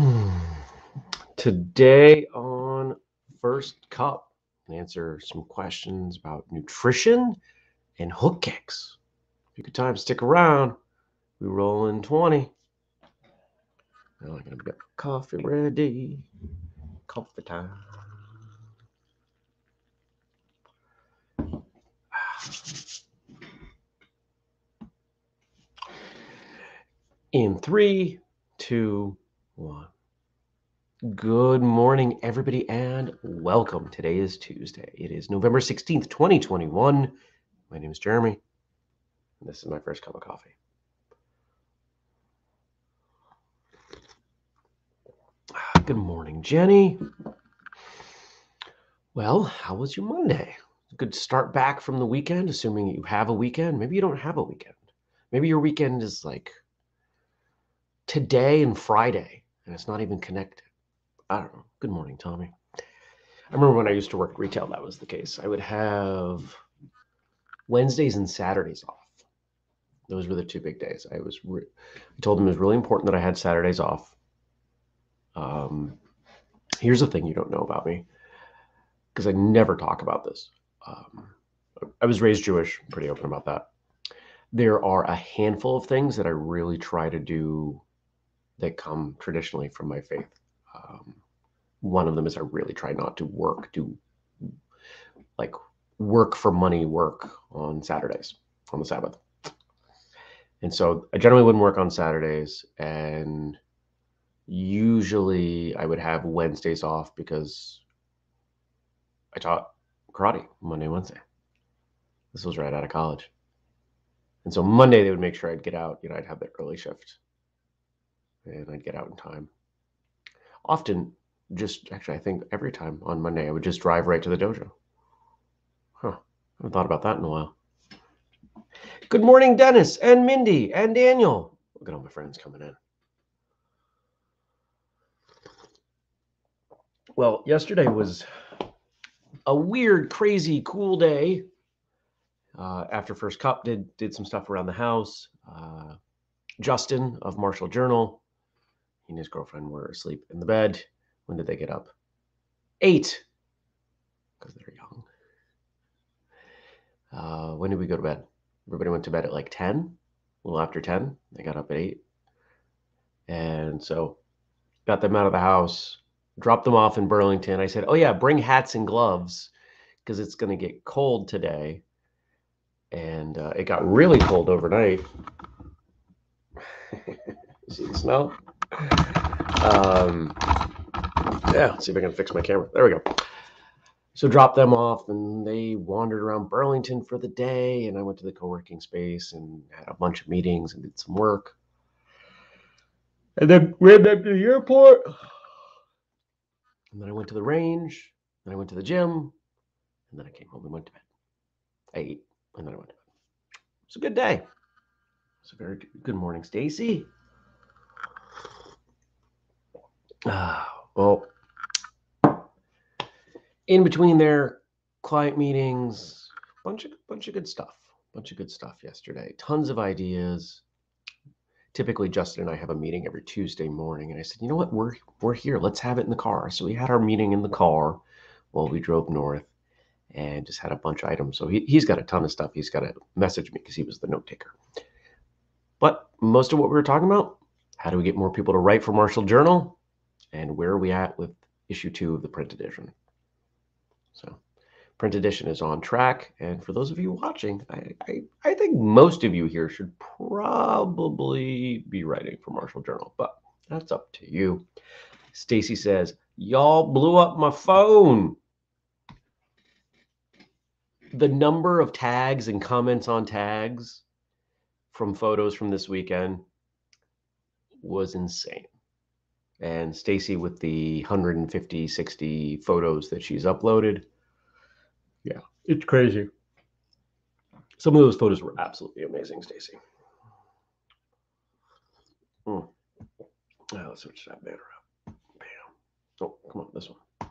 Today on First Cup, answer some questions about nutrition and hook kicks. If you could time, stick around. We roll in 20. Now I'm gonna get coffee ready. Coffee time. In three, two, one. Good morning, everybody, and welcome. Today is Tuesday. It is November 16th, 2021. My name is Jeremy, this is my first cup of coffee. Ah, good morning, Jenny. Well, how was your Monday? Good start back from the weekend, assuming you have a weekend. Maybe you don't have a weekend. Maybe your weekend is like today and Friday, and it's not even connected. I don't know. Good morning, Tommy. I remember when I used to work retail, that was the case. I would have Wednesdays and Saturdays off. Those were the two big days. I was re- I told them it was really important that I had Saturdays off. Um, here's the thing you don't know about me, because I never talk about this. Um, I was raised Jewish, pretty open about that. There are a handful of things that I really try to do that come traditionally from my faith. Um, one of them is I really try not to work, do like work for money work on Saturdays, on the Sabbath. And so I generally wouldn't work on Saturdays. And usually I would have Wednesdays off because I taught karate Monday, Wednesday. This was right out of college. And so Monday they would make sure I'd get out, you know, I'd have the early shift and I'd get out in time. Often, just actually, I think every time on Monday, I would just drive right to the dojo. Huh. I haven't thought about that in a while. Good morning, Dennis and Mindy and Daniel. Look at all my friends coming in. Well, yesterday was a weird, crazy, cool day. Uh, after first cup, did did some stuff around the house. Uh, Justin of Martial Journal and his girlfriend were asleep in the bed. When did they get up? Eight, because they're young. Uh, when did we go to bed? Everybody went to bed at like 10, a little after 10. They got up at 8. And so got them out of the house, dropped them off in Burlington. I said, Oh, yeah, bring hats and gloves because it's going to get cold today. And uh, it got really cold overnight. See the snow? Um, yeah, see if I can fix my camera. There we go. So dropped them off and they wandered around Burlington for the day. And I went to the co-working space and had a bunch of meetings and did some work. And then ran back to the airport. And then I went to the range. And I went to the gym. And then I came home and went to bed. I ate and then I went to bed. It's a good day. It's a very good morning, Stacy. Ah, well, in between their client meetings, bunch of bunch of good stuff. Bunch of good stuff yesterday. Tons of ideas. Typically, Justin and I have a meeting every Tuesday morning, and I said, you know what, we're we're here. Let's have it in the car. So we had our meeting in the car while we drove north, and just had a bunch of items. So he, he's got a ton of stuff. He's got to message me because he was the note taker. But most of what we were talking about, how do we get more people to write for Martial Journal? And where are we at with issue two of the print edition. So print edition is on track. And for those of you watching, I, I, I think most of you here should probably be writing for Martial Journal, but that's up to you. Stacy says, y'all blew up my phone. The number of tags and comments on tags from photos from this weekend was insane and Stacy with the 150, 60 photos that she's uploaded. Yeah, it's crazy. Some of those photos were absolutely amazing, Stacy. Hmm. Oh, let's switch that banner up. Bam. Oh, come on, this one.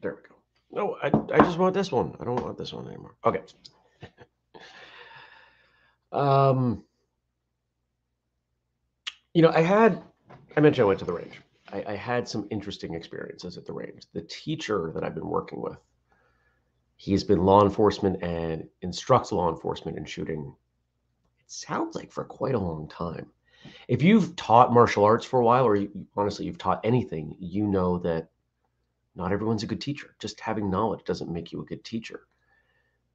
There we go. No, I, I just want this one. I don't want this one anymore. Okay. um, you know, I had I mentioned I went to the range. I, I had some interesting experiences at the range. The teacher that I've been working with, he's been law enforcement and instructs law enforcement in shooting. It sounds like for quite a long time. If you've taught martial arts for a while, or you, honestly you've taught anything, you know that not everyone's a good teacher. Just having knowledge doesn't make you a good teacher.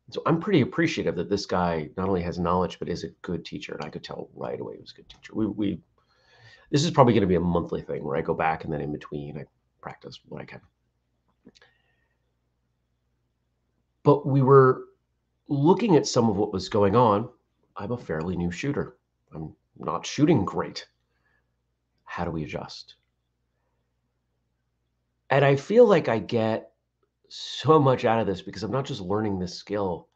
So I'm pretty appreciative that this guy not only has knowledge but is a good teacher, and I could tell right away he was a good teacher. We we this is probably going to be a monthly thing where I go back and then in between I practice what I can. But we were looking at some of what was going on. I'm a fairly new shooter. I'm not shooting great. How do we adjust? And I feel like I get so much out of this because I'm not just learning this skill.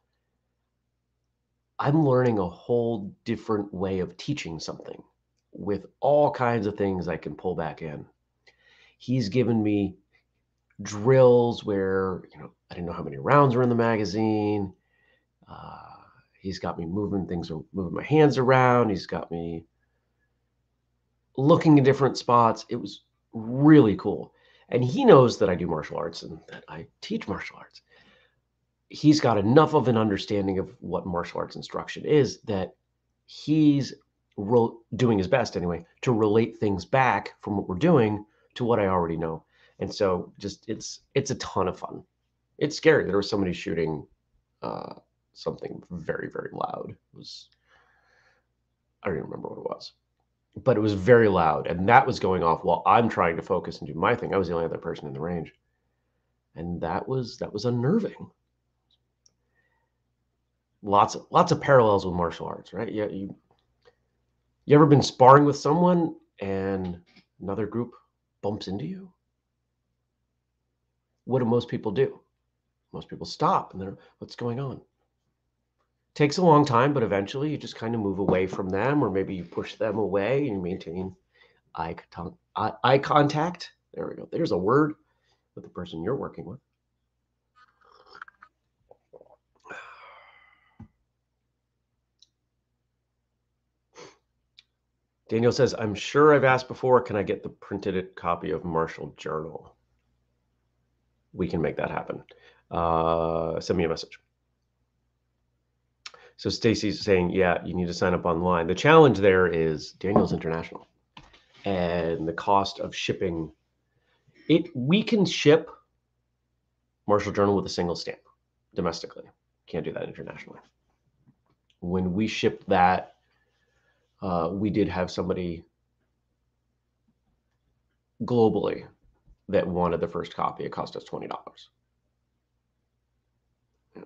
I'm learning a whole different way of teaching something with all kinds of things I can pull back in. He's given me drills where, you know, I didn't know how many rounds were in the magazine. Uh, he's got me moving things, moving my hands around. He's got me looking in different spots. It was really cool. And he knows that I do martial arts and that I teach martial arts. He's got enough of an understanding of what martial arts instruction is that he's doing his best anyway to relate things back from what we're doing to what I already know. And so just it's it's a ton of fun. It's scary. There was somebody shooting uh, something very very loud. It was I don't even remember what it was, but it was very loud, and that was going off while I'm trying to focus and do my thing. I was the only other person in the range, and that was that was unnerving. Lots of lots of parallels with martial arts, right? Yeah, you you ever been sparring with someone and another group bumps into you? What do most people do? Most people stop and they're, what's going on? Takes a long time, but eventually you just kind of move away from them, or maybe you push them away and you maintain eye, eye contact. There we go. There's a word with the person you're working with. Daniel says, I'm sure I've asked before, can I get the printed copy of Martial Journal? We can make that happen. Uh, send me a message. So Stacy's saying, yeah, you need to sign up online. The challenge there is Daniel's international and the cost of shipping. It we can ship Marshall Journal with a single stamp domestically. Can't do that internationally. When we ship that uh, we did have somebody globally that wanted the first copy. It cost us twenty dollars. Yeah.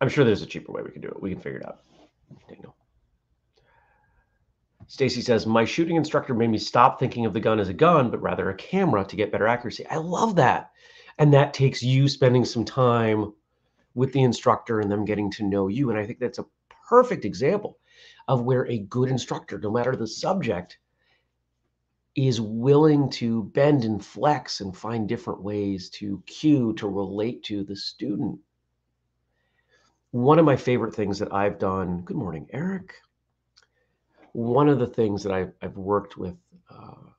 I'm sure there's a cheaper way we can do it. We can figure it out. Daniel. Stacy says, My shooting instructor made me stop thinking of the gun as a gun, but rather a camera to get better accuracy. I love that. And that takes you spending some time with the instructor and them getting to know you. And I think that's a perfect example of where a good instructor, no matter the subject, is willing to bend and flex and find different ways to cue, to relate to the student. One of my favorite things that I've done, good morning, Eric. One of the things that I've, I've worked with uh,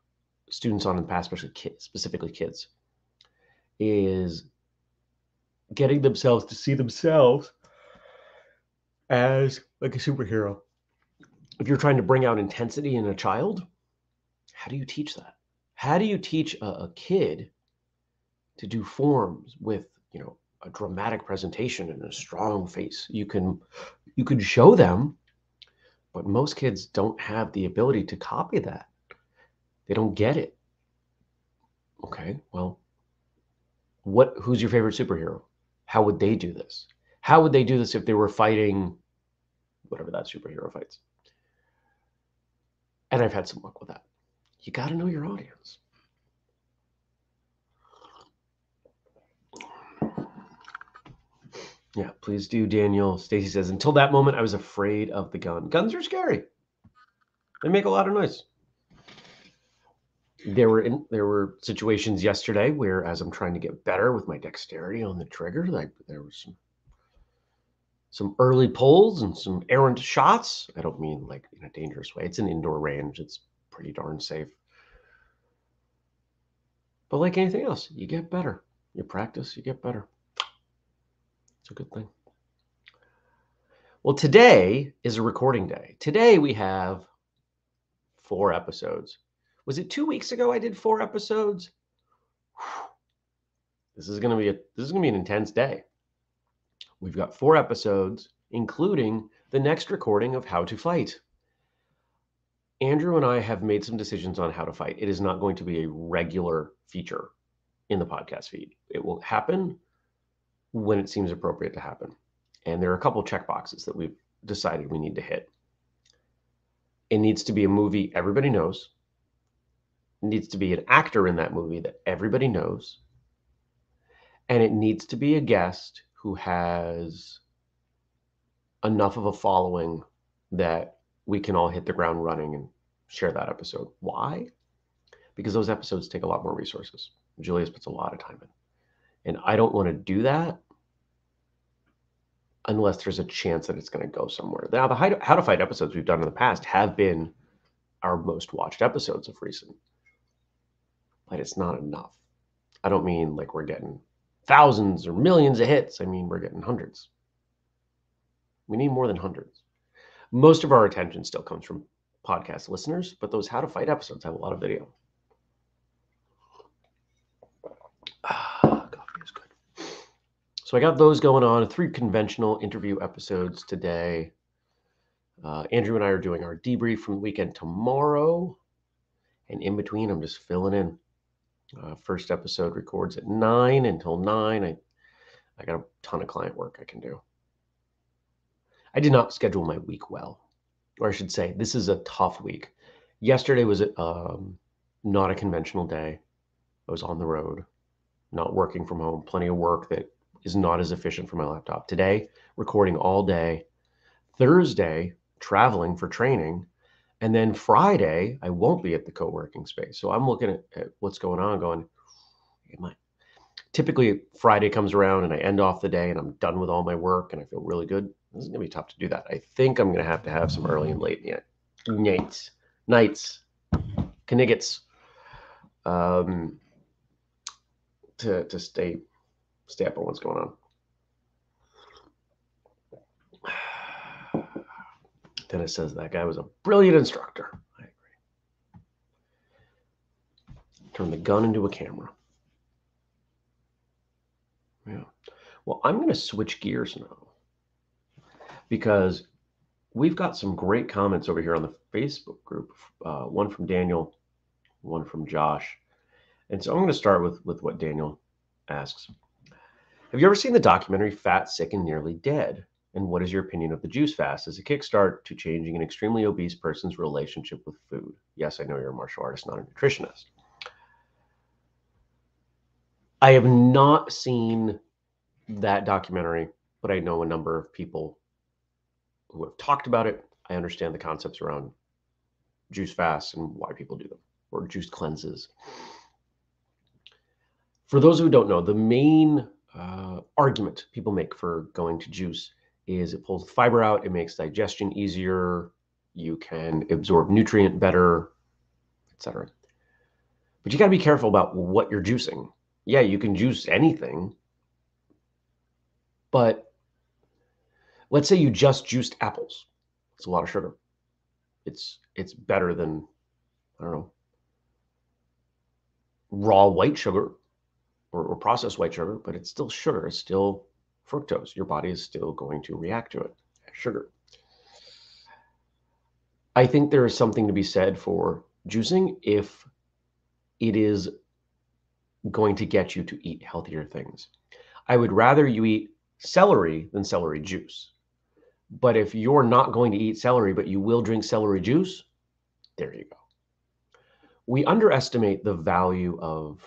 students on in the past, especially kids, specifically kids, is getting themselves to see themselves as like a superhero if you're trying to bring out intensity in a child, how do you teach that? How do you teach a, a kid to do forms with, you know, a dramatic presentation and a strong face? You can you could show them, but most kids don't have the ability to copy that. They don't get it. Okay, well, what who's your favorite superhero? How would they do this? How would they do this if they were fighting whatever that superhero fights? And I've had some luck with that. You got to know your audience. Yeah, please do, Daniel. Stacy says, until that moment, I was afraid of the gun. Guns are scary. They make a lot of noise. There were in, there were situations yesterday where, as I'm trying to get better with my dexterity on the trigger, like there was some some early pulls and some errant shots. I don't mean like in a dangerous way. It's an indoor range. It's pretty darn safe. But like anything else, you get better. You practice, you get better. It's a good thing. Well, today is a recording day. Today we have four episodes. Was it two weeks ago I did four episodes? This is gonna be a this is gonna be an intense day. We've got four episodes, including the next recording of How to Fight. Andrew and I have made some decisions on how to fight. It is not going to be a regular feature in the podcast feed. It will happen when it seems appropriate to happen. And there are a couple check boxes that we've decided we need to hit. It needs to be a movie everybody knows. It needs to be an actor in that movie that everybody knows. And it needs to be a guest who has enough of a following that we can all hit the ground running and share that episode. Why? Because those episodes take a lot more resources. Julius puts a lot of time in. And I don't want to do that unless there's a chance that it's going to go somewhere. Now, the How to Fight episodes we've done in the past have been our most watched episodes of recent, but it's not enough. I don't mean like we're getting thousands or millions of hits. I mean, we're getting hundreds. We need more than hundreds. Most of our attention still comes from podcast listeners, but those How to Fight episodes have a lot of video. Ah, coffee is good. So I got those going on. Three conventional interview episodes today. Uh, Andrew and I are doing our debrief from the weekend tomorrow. And in between, I'm just filling in. Uh, first episode records at nine until nine. I, I got a ton of client work I can do. I did not schedule my week well, or I should say, this is a tough week. Yesterday was um, not a conventional day. I was on the road, not working from home, plenty of work that is not as efficient for my laptop. Today, recording all day. Thursday, traveling for training. And then Friday, I won't be at the co working space. So I'm looking at, at what's going on, going, am I? Typically, Friday comes around and I end off the day and I'm done with all my work and I feel really good. This is going to be tough to do that. I think I'm going to have to have some early and late nights, nights, Kniggets, um, to, to stay, stay up on what's going on. Dennis says that guy was a brilliant instructor. I agree. Turn the gun into a camera. Yeah. Well, I'm going to switch gears now because we've got some great comments over here on the Facebook group. Uh, one from Daniel, one from Josh. And so I'm going to start with, with what Daniel asks. Have you ever seen the documentary Fat, Sick, and Nearly Dead? And what is your opinion of the juice fast as a kickstart to changing an extremely obese person's relationship with food? Yes, I know you're a martial artist, not a nutritionist. I have not seen that documentary, but I know a number of people who have talked about it. I understand the concepts around juice fasts and why people do them or juice cleanses. For those who don't know, the main uh, argument people make for going to juice is it pulls the fiber out, it makes digestion easier, you can absorb nutrient better, etc. But you got to be careful about what you're juicing. Yeah, you can juice anything, but let's say you just juiced apples. It's a lot of sugar. It's it's better than I don't know raw white sugar or, or processed white sugar, but it's still sugar. It's still fructose. Your body is still going to react to it as sugar. I think there is something to be said for juicing if it is going to get you to eat healthier things. I would rather you eat celery than celery juice. But if you're not going to eat celery, but you will drink celery juice, there you go. We underestimate the value of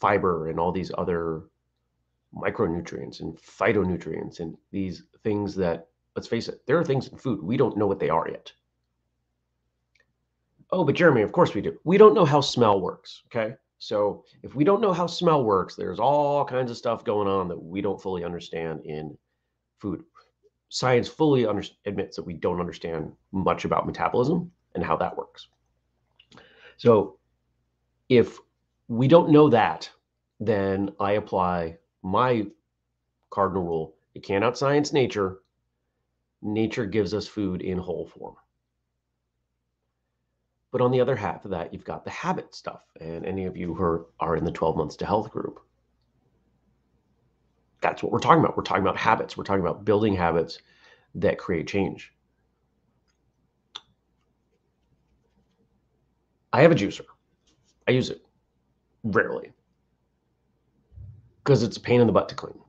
fiber and all these other micronutrients and phytonutrients and these things that, let's face it, there are things in food we don't know what they are yet. Oh, but Jeremy, of course we do. We don't know how smell works. Okay. So if we don't know how smell works, there's all kinds of stuff going on that we don't fully understand in food. Science fully under- admits that we don't understand much about metabolism and how that works. So if we don't know that, then I apply my cardinal rule. You can't science nature. Nature gives us food in whole form. But on the other half of that, you've got the habit stuff. And any of you who are, are in the 12 months to health group, that's what we're talking about. We're talking about habits. We're talking about building habits that create change. I have a juicer. I use it rarely because it's a pain in the butt to clean.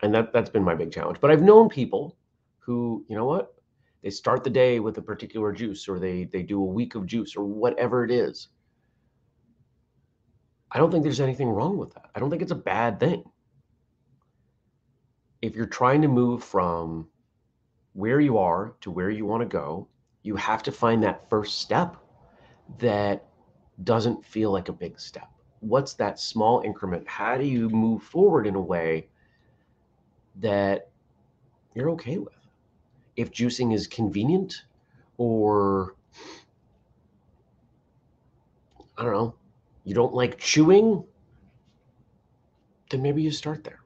And that, that's been my big challenge. But I've known people who, you know what, they start the day with a particular juice or they, they do a week of juice or whatever it is. I don't think there's anything wrong with that. I don't think it's a bad thing. If you're trying to move from where you are to where you want to go, you have to find that first step that doesn't feel like a big step. What's that small increment? How do you move forward in a way that you're okay with? If juicing is convenient or I don't know, you don't like chewing, then maybe you start there.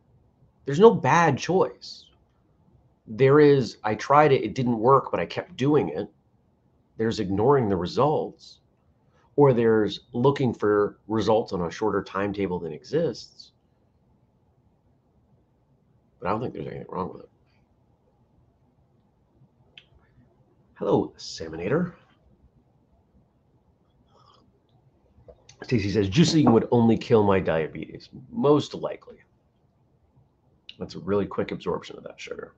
There's no bad choice. There is, I tried it, it didn't work, but I kept doing it. There's ignoring the results or there's looking for results on a shorter timetable than exists. But I don't think there's anything wrong with it. Hello, Salmonator. Stacy says juicing would only kill my diabetes. Most likely. That's a really quick absorption of that sugar.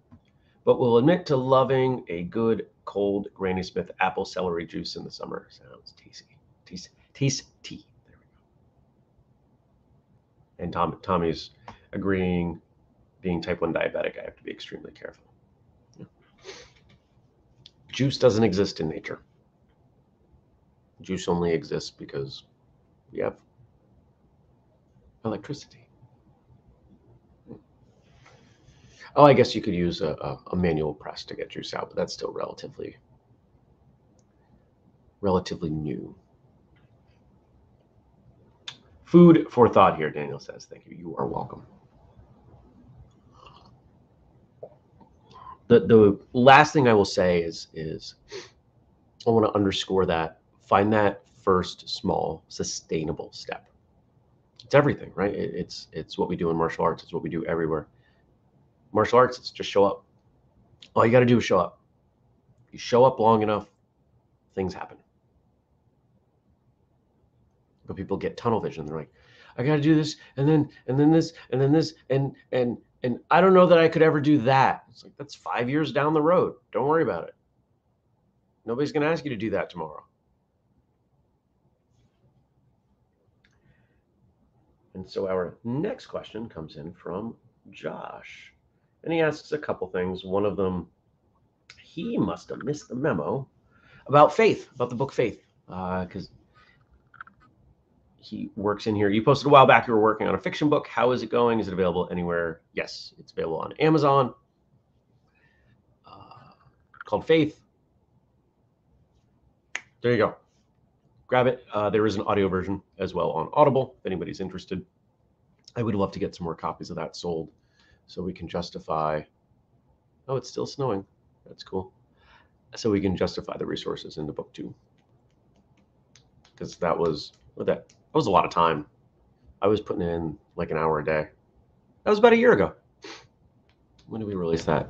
But we'll admit to loving a good cold Granny Smith apple celery juice in the summer. Sounds tasty. Taste, taste tea. There we go. And Tom, Tommy's agreeing, being type 1 diabetic, I have to be extremely careful. Yeah. Juice doesn't exist in nature. Juice only exists because we have electricity. Oh, I guess you could use a, a, a, manual press to get juice out, but that's still relatively relatively new. Food for thought here, Daniel says. Thank you. You are welcome. The the last thing I will say is is I want to underscore that find that first small sustainable step. It's everything, right? It, it's it's what we do in martial arts. It's what we do everywhere. Martial arts, it's just show up. All you got to do is show up. You show up long enough, things happen but people get tunnel vision. They're like, I got to do this, and then and then this, and then this, and and and I don't know that I could ever do that. It's like that's five years down the road. Don't worry about it. Nobody's going to ask you to do that tomorrow. And so our next question comes in from Josh. And he asks a couple things. One of them, he must have missed the memo about faith, about the book Faith, because uh, he works in here. You posted a while back you were working on a fiction book. How is it going? Is it available anywhere? Yes, it's available on Amazon. Uh, called Faith. There you go. Grab it. Uh, there is an audio version as well on Audible if anybody's interested. I would love to get some more copies of that sold so we can justify. Oh, it's still snowing. That's cool. So we can justify the resources in the book too. Because that was what that that was a lot of time. I was putting in like an hour a day. That was about a year ago. When did we release that?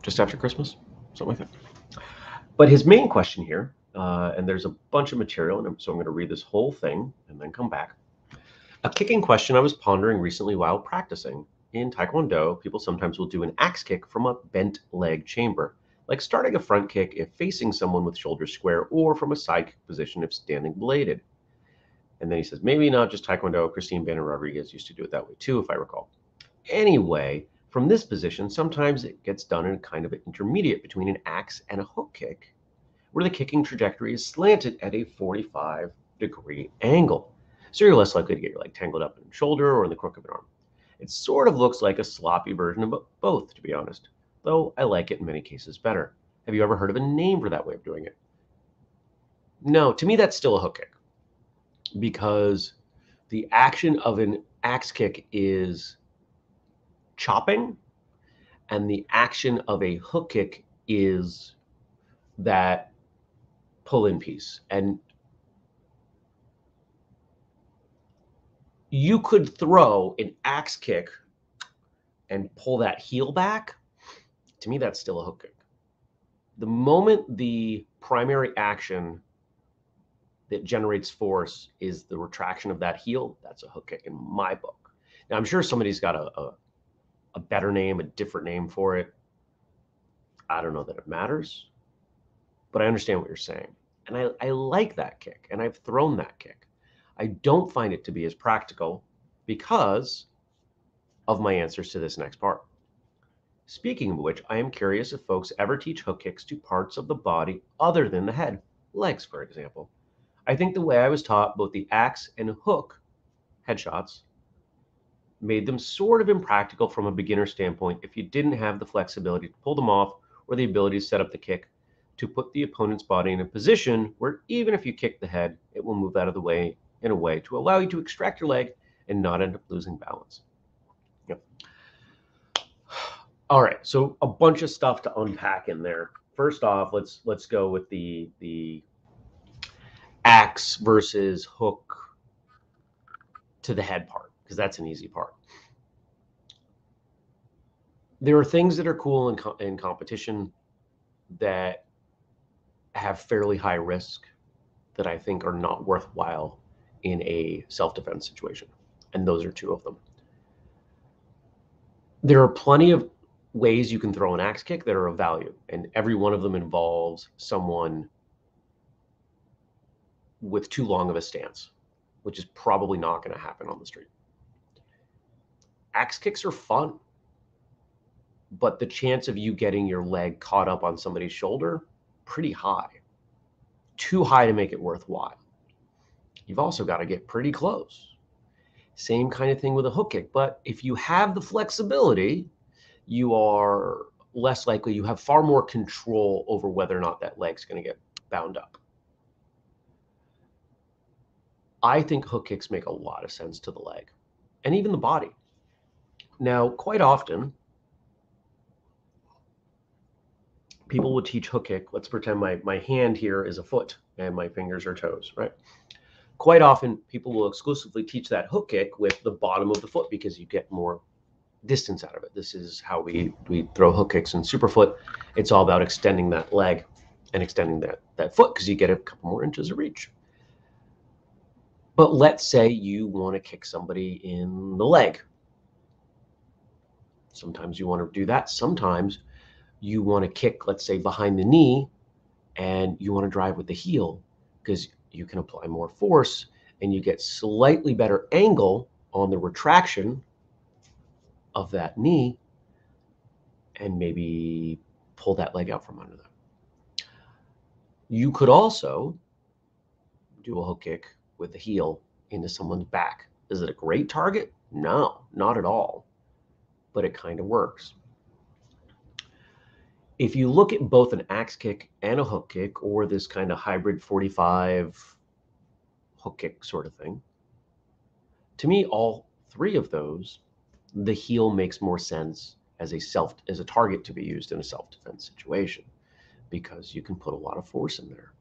Just after Christmas? Something like that. But his main question here, uh, and there's a bunch of material, and so I'm going to read this whole thing and then come back. A kicking question I was pondering recently while practicing. In Taekwondo, people sometimes will do an axe kick from a bent leg chamber, like starting a front kick if facing someone with shoulders square, or from a side kick position if standing bladed. And then he says, maybe not just Taekwondo. Christine Bannon Rodrigues used to do it that way too, if I recall. Anyway, from this position, sometimes it gets done in kind of an intermediate between an axe and a hook kick, where the kicking trajectory is slanted at a 45 degree angle. So you're less likely to get your leg tangled up in the shoulder or in the crook of an arm. It sort of looks like a sloppy version of both, to be honest, though I like it in many cases better. Have you ever heard of a name for that way of doing it? No, to me, that's still a hook kick because the action of an axe kick is chopping, and the action of a hook kick is that pull in piece. And you could throw an axe kick and pull that heel back. To me, that's still a hook kick. The moment the primary action that generates force is the retraction of that heel, that's a hook kick in my book. Now, I'm sure somebody's got a, a, a better name, a different name for it. I don't know that it matters, but I understand what you're saying. And I, I like that kick, and I've thrown that kick. I don't find it to be as practical because of my answers to this next part. Speaking of which, I am curious if folks ever teach hook kicks to parts of the body other than the head, legs, for example. I think the way I was taught both the axe and hook headshots made them sort of impractical from a beginner standpoint if you didn't have the flexibility to pull them off or the ability to set up the kick to put the opponent's body in a position where even if you kick the head, it will move out of the way in a way to allow you to extract your leg and not end up losing balance. Yep. All right, so a bunch of stuff to unpack in there. First off, let's let's go with the the axe versus hook to the head part because that's an easy part. There are things that are cool in, co- in competition that have fairly high risk that I think are not worthwhile in a self defense situation. And those are two of them. There are plenty of ways you can throw an axe kick that are of value, and every one of them involves someone with too long of a stance, which is probably not going to happen on the street. Axe kicks are fun, but the chance of you getting your leg caught up on somebody's shoulder pretty high. Too high to make it worthwhile. You've also got to get pretty close. Same kind of thing with a hook kick, but if you have the flexibility, you are less likely you have far more control over whether or not that leg's going to get bound up. I think hook kicks make a lot of sense to the leg and even the body. Now, quite often, people will teach hook kick. Let's pretend my, my hand here is a foot and my fingers are toes, right? Quite often, people will exclusively teach that hook kick with the bottom of the foot because you get more distance out of it. This is how we, we throw hook kicks in Superfoot. It's all about extending that leg and extending that, that foot because you get a couple more inches of reach. But let's say you want to kick somebody in the leg. Sometimes you want to do that. Sometimes you want to kick, let's say, behind the knee and you want to drive with the heel because you can apply more force and you get slightly better angle on the retraction of that knee and maybe pull that leg out from under them. You could also do a hook kick with the heel into someone's back. Is it a great target? No, not at all. But it kind of works. If you look at both an axe kick and a hook kick, or this kind of hybrid 45 hook kick sort of thing, to me, all three of those, the heel makes more sense as a self as a target to be used in a self-defense situation because you can put a lot of force in there.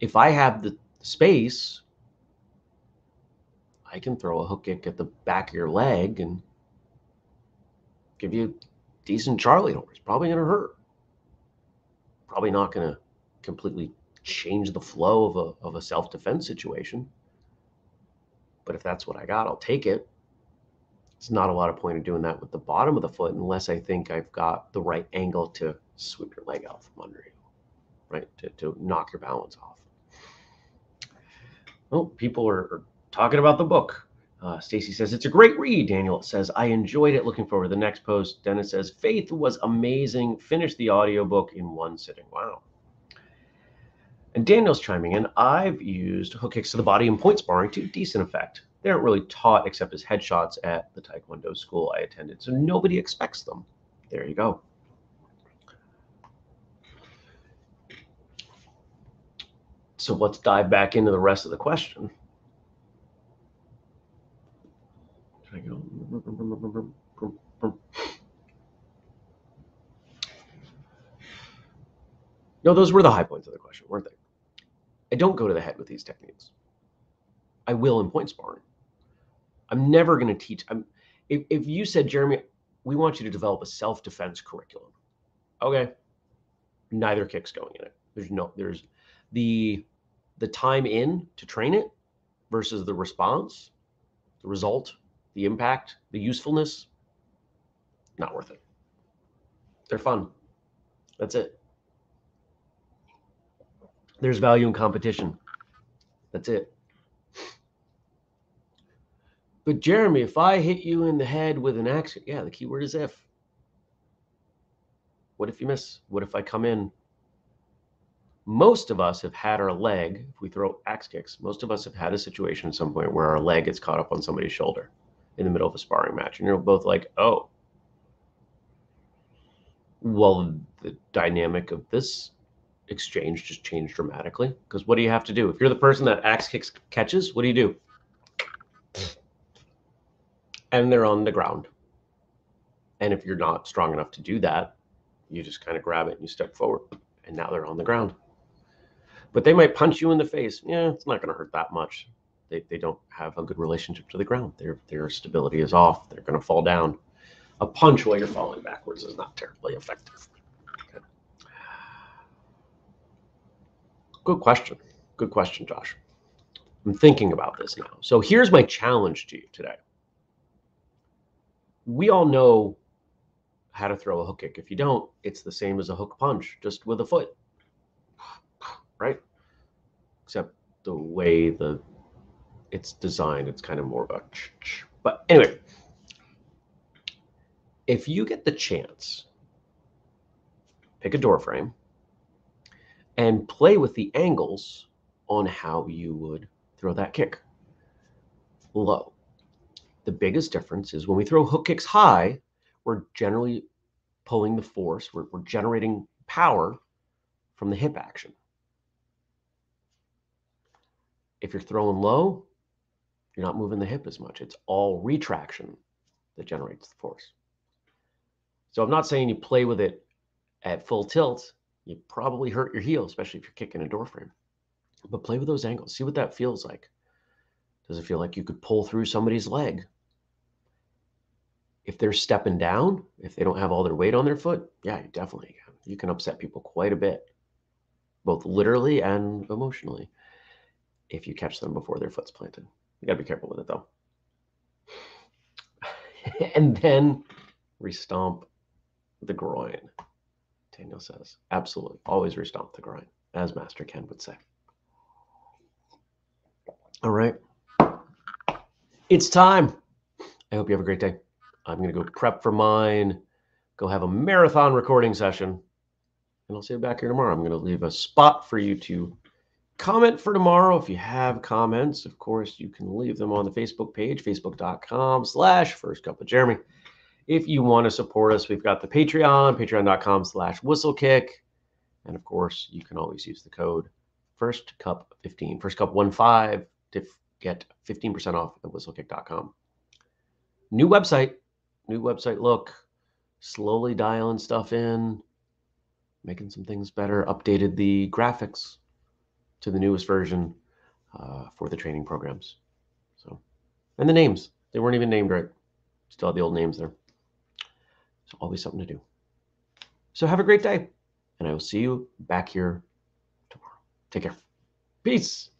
If I have the space, I can throw a hook kick at the back of your leg and give you decent Charlie horse. Probably going to hurt. Probably not going to completely change the flow of a, of a self defense situation. But if that's what I got, I'll take it. It's not a lot of point of doing that with the bottom of the foot unless I think I've got the right angle to sweep your leg out from under you, right? To, to knock your balance off. Oh, people are, are talking about the book. Uh, Stacy says it's a great read. Daniel says I enjoyed it. Looking forward to the next post. Dennis says Faith was amazing. Finished the audiobook in one sitting. Wow. And Daniel's chiming in. I've used hook kicks to the body and point sparring to decent effect. They aren't really taught except as headshots at the Taekwondo school I attended, so nobody expects them. There you go. So let's dive back into the rest of the question. No, those were the high points of the question, weren't they? I don't go to the head with these techniques. I will in point sparring. I'm never going to teach. I'm, if, if you said, Jeremy, we want you to develop a self defense curriculum. Okay. Neither kick's going in it. There's no, there's the, the time in to train it versus the response, the result, the impact, the usefulness, not worth it. They're fun. That's it. There's value in competition. That's it. But Jeremy, if I hit you in the head with an axe, yeah, the keyword is if. What if you miss? What if I come in? Most of us have had our leg, if we throw axe kicks, most of us have had a situation at some point where our leg gets caught up on somebody's shoulder in the middle of a sparring match. And you're both like, oh, well, the dynamic of this exchange just changed dramatically. Because what do you have to do? If you're the person that axe kicks catches, what do you do? And they're on the ground. And if you're not strong enough to do that, you just kind of grab it and you step forward. And now they're on the ground. But they might punch you in the face. Yeah, it's not going to hurt that much. They, they don't have a good relationship to the ground. Their, their stability is off. They're going to fall down. A punch while you're falling backwards is not terribly effective. Good question. Good question, Josh. I'm thinking about this now. So here's my challenge to you today. We all know how to throw a hook kick. If you don't, it's the same as a hook punch, just with a foot. Right? Except the way the it's designed, it's kind of more of a Ch- ch. but anyway, if you get the chance, pick a door frame and play with the angles on how you would throw that kick low. The biggest difference is when we throw hook kicks high, we're generally pulling the force, we're, we're generating power from the hip action. If you're throwing low, you're not moving the hip as much. It's all retraction that generates the force. So I'm not saying you play with it at full tilt you probably hurt your heel, especially if you're kicking a door frame. But play with those angles. See what that feels like. Does it feel like you could pull through somebody's leg? If they're stepping down, if they don't have all their weight on their foot, yeah, you definitely can. You can upset people quite a bit, both literally and emotionally, if you catch them before their foot's planted. You got to be careful with it though. and then restomp the groin. Daniel says. Absolutely. Always restomp the groin, as Master Ken would say. All right. It's time. I hope you have a great day. I'm going to go prep for mine, go have a marathon recording session, and I'll see you back here tomorrow. I'm going to leave a spot for you to comment for tomorrow. If you have comments, of course, you can leave them on the Facebook page, facebook.com slash first cup of Jeremy. If you want to support us, we've got the Patreon, patreon.com slash whistlekick. And of course, you can always use the code first cup 15, first cup 15 to get 15% off at whistlekick.com. New website, new website look, slowly dialing stuff in, making some things better, updated the graphics to the newest version uh, for the training programs. So, and the names, they weren't even named right. Still have the old names there. So always something to do. So have a great day, and I will see you back here tomorrow. Take care. Peace.